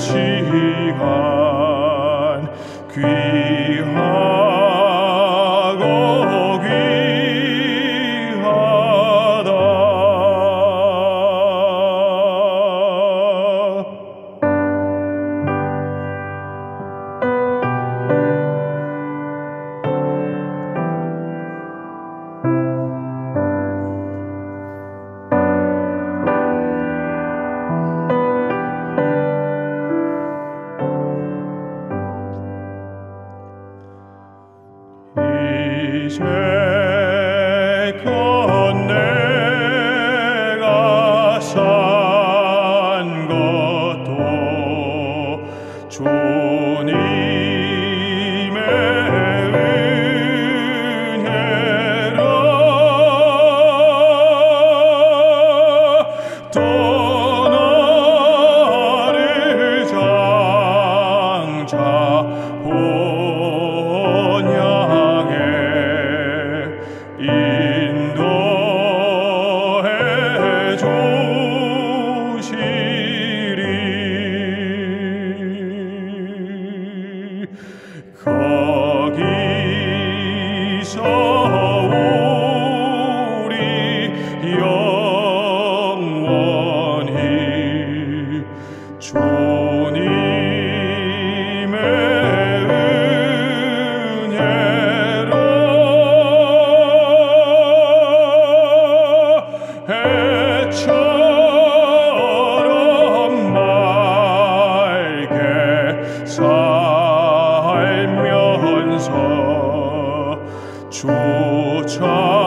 시간. 귀 ich nehme. 살면서 조차